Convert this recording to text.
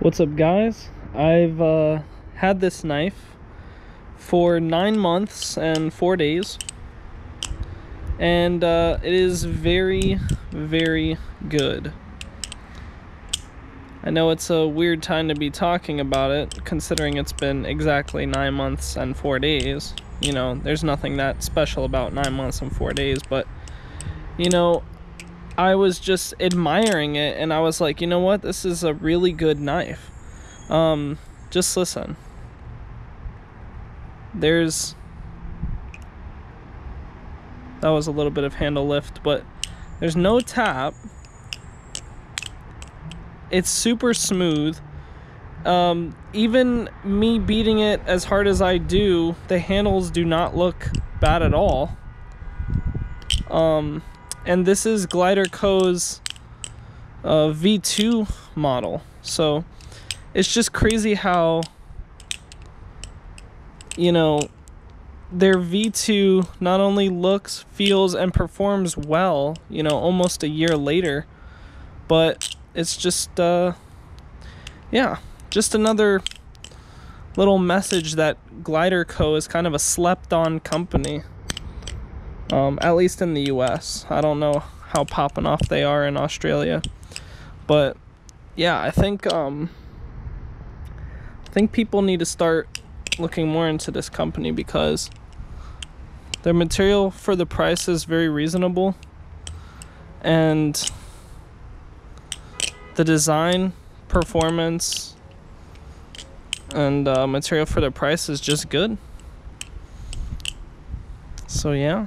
What's up guys? I've uh, had this knife for nine months and four days and uh, it is very very good. I know it's a weird time to be talking about it considering it's been exactly nine months and four days. You know, there's nothing that special about nine months and four days, but you know, I was just admiring it and I was like, you know what? This is a really good knife. Um, just listen. There's that was a little bit of handle lift, but there's no tap. It's super smooth. Um, even me beating it as hard as I do, the handles do not look bad at all. Um, and this is Glidr Co.'s uh, V2 model. So it's just crazy how, you know, their V2 not only looks, feels, and performs well, you know, almost a year later, but it's just, uh, yeah, just another little message that Glidr Co. is kind of a slept on company um, at least in the US. I don't know how popping off they are in Australia, but yeah, I think um, I think people need to start looking more into this company because their material for the price is very reasonable. And the design performance and uh, material for the price is just good. So yeah